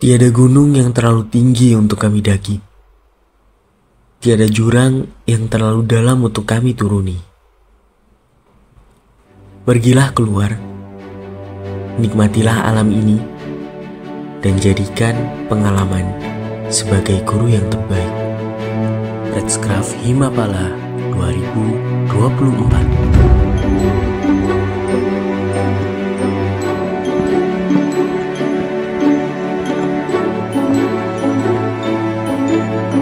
Tiada gunung yang terlalu tinggi untuk kami daki. Tiada jurang yang terlalu dalam untuk kami turuni. Pergilah keluar, nikmatilah alam ini, dan jadikan pengalaman sebagai guru yang terbaik. Redscraft Himapala 2024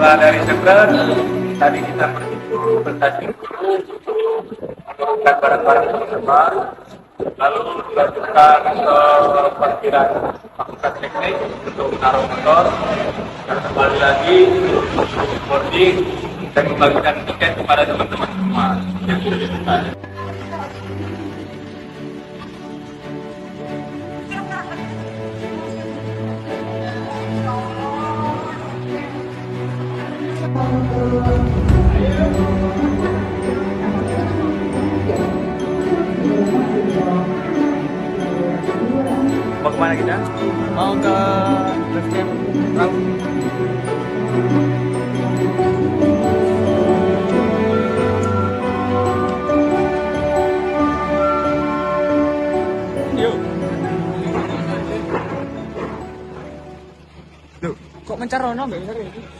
setelah dari Jember tadi kita dulu bertanding dulu. Menurunkan barang-barang bersama. Lalu dilanjutkan ke parkiran fakultas teknik untuk menaruh motor. Dan kembali lagi boarding dan membagikan tiket kepada teman-teman semua yang sudah. Mau ke mana kita? Mau ke base camp Raung. Yuk. Loh, kok mencarono mbak Sari? Hai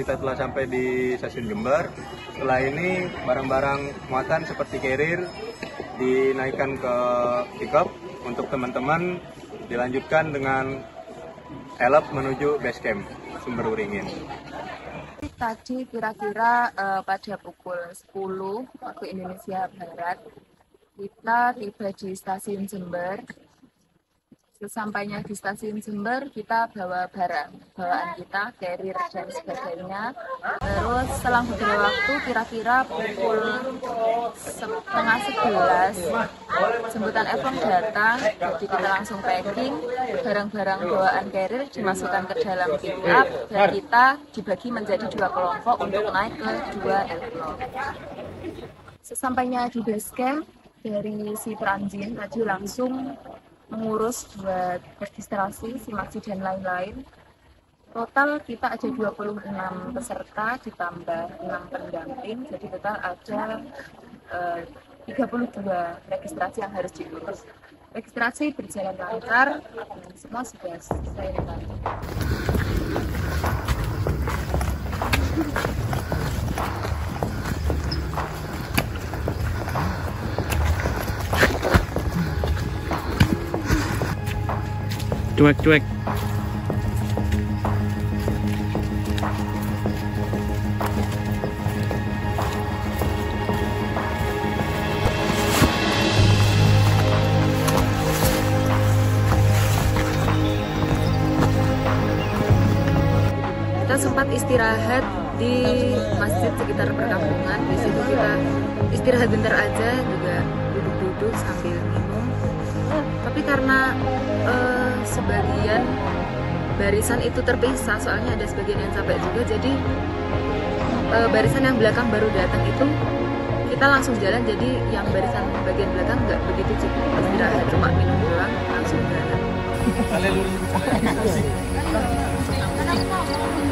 kita telah sampai di stasiun Jember. Setelah ini barang-barang muatan seperti carrier dinaikkan ke pickup untuk teman-teman dilanjutkan dengan elop menuju base camp Sumber Uringin. Tadi kira-kira eh, pada pukul 10 waktu Indonesia Barat kita tiba di stasiun Jember. Sesampainya di stasiun Jember kita bawa barang, bawaan kita, carrier dan sebagainya. Terus selang beberapa waktu kira-kira pukul setengah sebelas jemputan Evong datang, jadi kita langsung packing barang-barang bawaan carrier dimasukkan ke dalam pickup dan kita dibagi menjadi dua kelompok untuk naik ke dua airport. Sesampainya di base camp dari si Pranjin tadi langsung mengurus buat registrasi, simaksi dan lain-lain. Total kita ada 26 peserta ditambah 6 pendamping, jadi total ada eh, 32 registrasi yang harus diurus. Registrasi berjalan lancar, semua sudah selesai Cuek cuek. kita sempat istirahat di masjid sekitar perkampungan di situ kita istirahat bentar aja juga duduk-duduk sambil minum tapi karena eh, sebagian barisan itu terpisah soalnya ada sebagian yang capek juga. Jadi eh, barisan yang belakang baru datang itu kita langsung jalan jadi yang barisan bagian belakang nggak begitu cukup istirahat cuma minum doang langsung jalan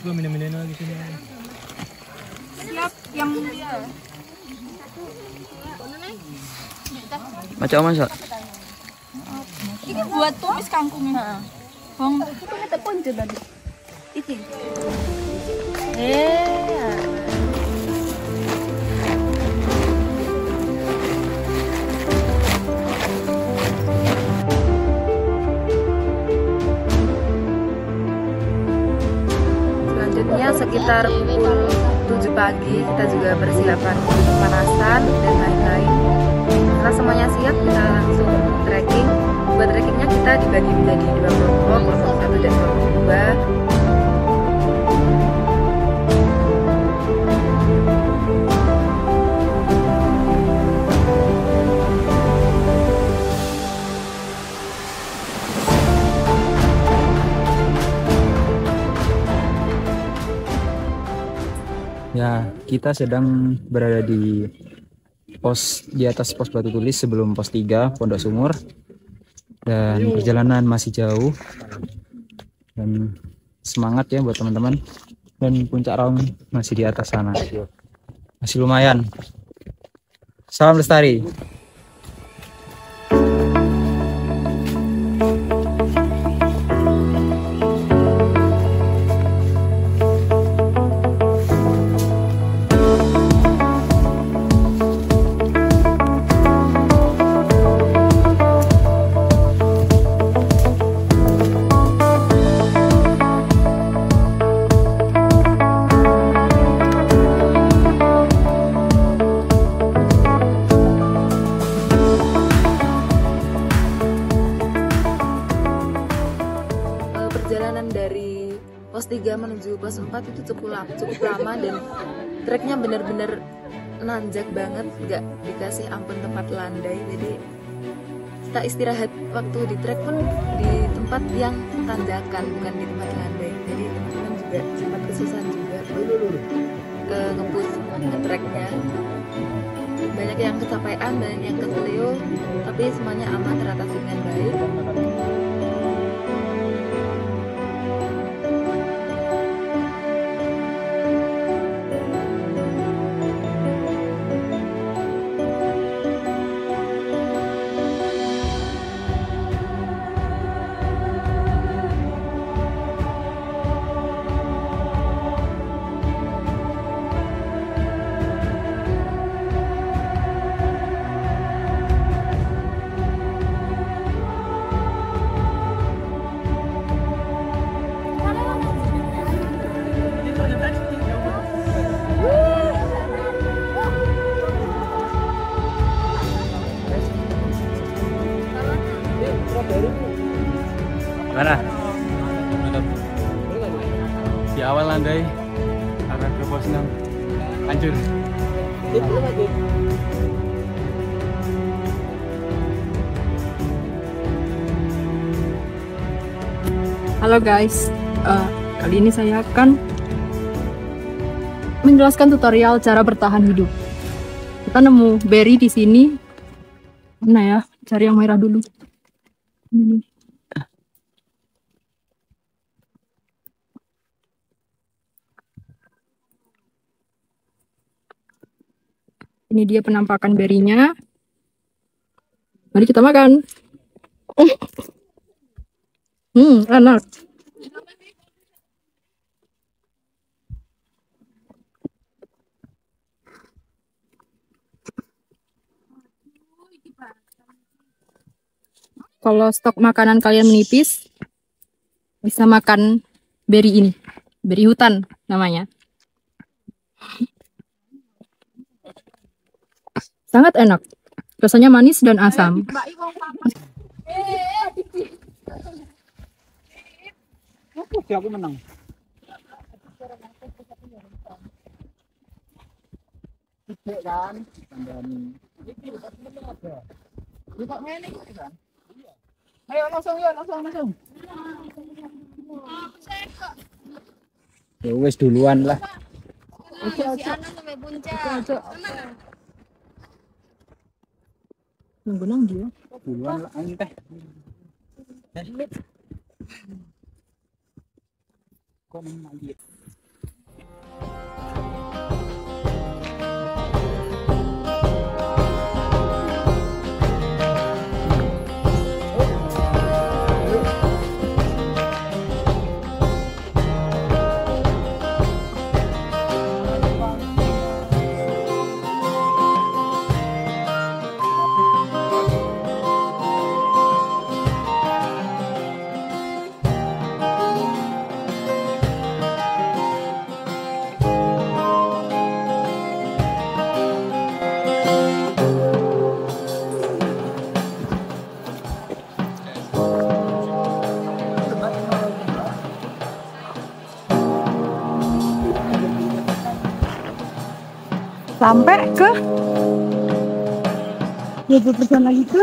Mana gua minum-minum lagi sini. Siap yang dia. Macam apa Sok? Ini buat tumis kangkungnya. Bang, itu tepun tadi. Iki. Eh. Selanjutnya sekitar pukul 7 pagi kita juga persiapan untuk pemanasan dan lain-lain. Setelah semuanya siap kita langsung trekking. Buat trekkingnya kita dibagi menjadi dua kelompok, kelompok satu dan kelompok dua. Ya, kita sedang berada di pos di atas pos batu tulis sebelum pos 3 Pondok Sumur. Dan perjalanan masih jauh. Dan semangat ya buat teman-teman. Dan puncak raung masih di atas sana. Masih lumayan. Salam lestari. 4 itu cukup lama, cukup lama dan treknya bener-bener nanjak banget nggak dikasih ampun tempat landai. Jadi kita istirahat waktu di trek pun di tempat yang tanjakan bukan di tempat landai. Jadi teman-teman juga sempat kesusahan juga ke ngebut treknya banyak yang kecapean banyak yang keselio tapi semuanya aman teratasi dengan baik landai arah ke pos 6 hancur. Halo guys, Eh, kali ini saya akan menjelaskan tutorial cara bertahan hidup. Kita nemu berry di sini. Mana ya? Cari yang merah dulu. Ini. Ini dia penampakan berinya. Mari kita makan. Hmm, enak. Kalau stok makanan kalian menipis, bisa makan beri ini. Beri hutan namanya. Sangat enak. Rasanya manis dan asam. aku menang. Ayo langsung ya, langsung langsung. Ya wes duluan lah. Yang benang dia. Duluan lah teh. Kok menang sampai ke 20% lagi ke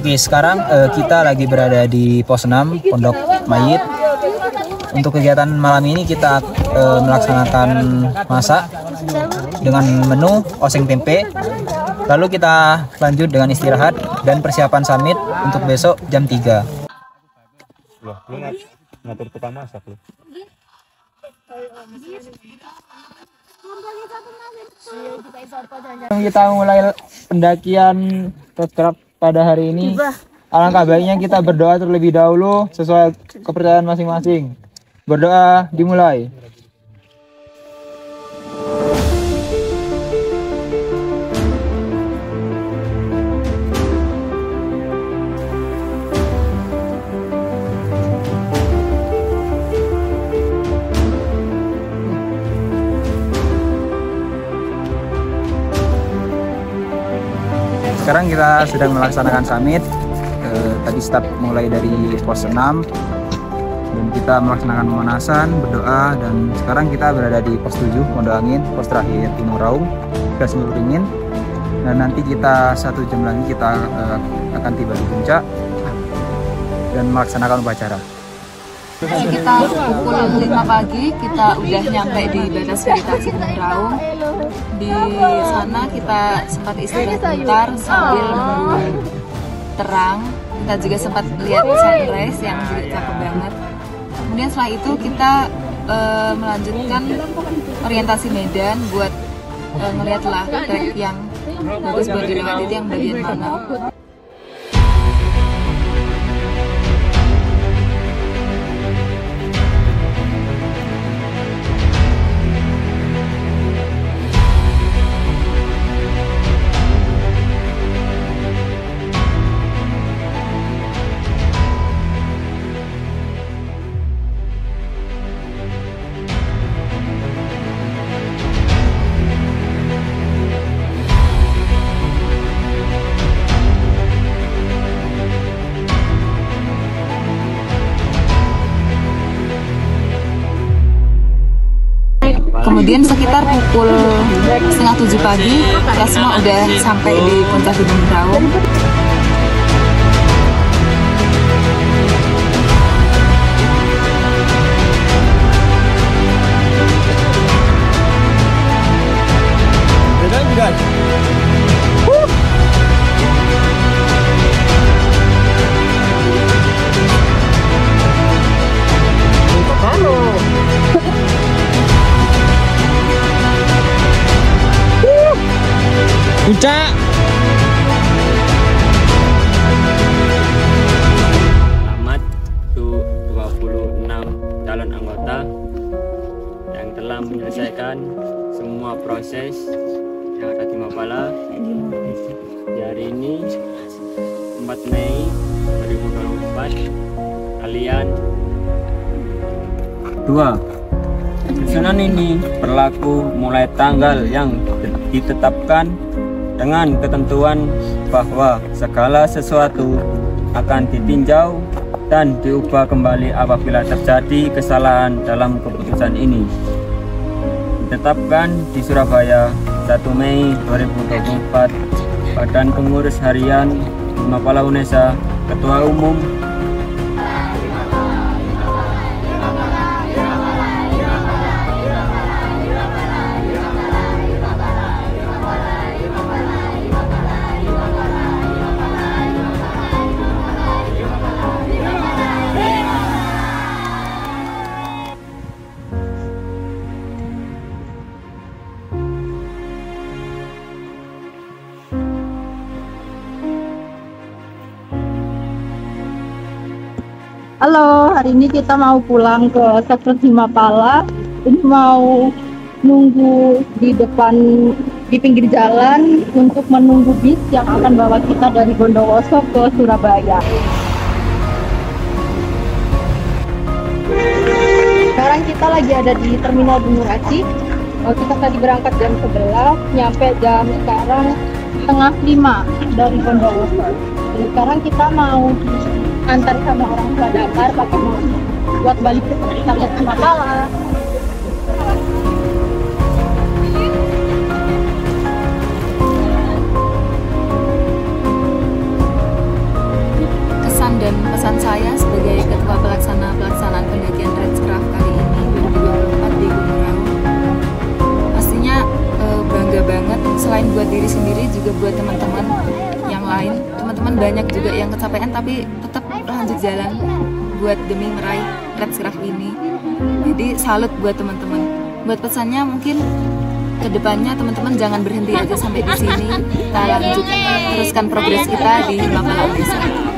Oke, sekarang eh, kita lagi berada di pos 6 Pondok Mayit. Untuk kegiatan malam ini kita eh, melaksanakan masak dengan menu oseng tempe. Lalu kita lanjut dengan istirahat dan persiapan summit untuk besok jam 3. Loh, lu ngat- ngatur tukang masak lu. Kita mulai pendakian terkerap pada hari ini. Alangkah baiknya kita berdoa terlebih dahulu sesuai kepercayaan masing-masing. Berdoa dimulai. Sekarang kita sedang melaksanakan summit. Eh, tadi start mulai dari pos 6 dan kita melaksanakan pemanasan, berdoa dan sekarang kita berada di pos 7 Pondok Angin, pos terakhir Gunung Raung, gas Ringin. Dan nanti kita satu jam lagi kita eh, akan tiba di puncak dan melaksanakan upacara. Sekitar pukul 5 pagi kita udah nyampe di batas vegetasi Gunung. Di sana kita sempat istirahat bentar sambil menunggu terang. Kita juga sempat lihat sunrise yang juga cakep banget. Kemudian setelah itu kita eh, melanjutkan orientasi medan buat eh, ngeliat lah trek yang bagus buat dilewati yang bagian mana. Kemudian sekitar pukul setengah tujuh pagi, kita semua udah sampai di puncak Gunung Raung. Calon anggota yang telah menyelesaikan semua proses yang ada di Mapala. Di hari ini 4 Mei 2024 kalian dua susunan ini berlaku mulai tanggal yang ditetapkan dengan ketentuan bahwa segala sesuatu akan ditinjau dan diubah kembali apabila terjadi kesalahan dalam keputusan ini. Ditetapkan di Surabaya 1 Mei 2024 Badan Pengurus Harian Mapala UNESA Ketua Umum Halo, hari ini kita mau pulang ke sektor Himapala. Ini mau nunggu di depan di pinggir jalan untuk menunggu bis yang akan bawa kita dari Bondowoso ke Surabaya. Sekarang kita lagi ada di Terminal Bungur Aceh. Oh, kita tadi berangkat jam 11, nyampe jam sekarang setengah lima dari Bondowoso. Jadi sekarang kita mau antar sama orang tua Dakar pakai mobil buat balik ke kita lihat Himapala. kesan dan pesan saya selain buat diri sendiri juga buat teman-teman yang lain. Teman-teman banyak juga yang kecapean tapi tetap lanjut jalan buat demi meraih Red Craft ini. Jadi salut buat teman-teman. Buat pesannya mungkin ke depannya teman-teman jangan berhenti aja sampai di sini. Kita lanjut teruskan progres kita di Mapala Desa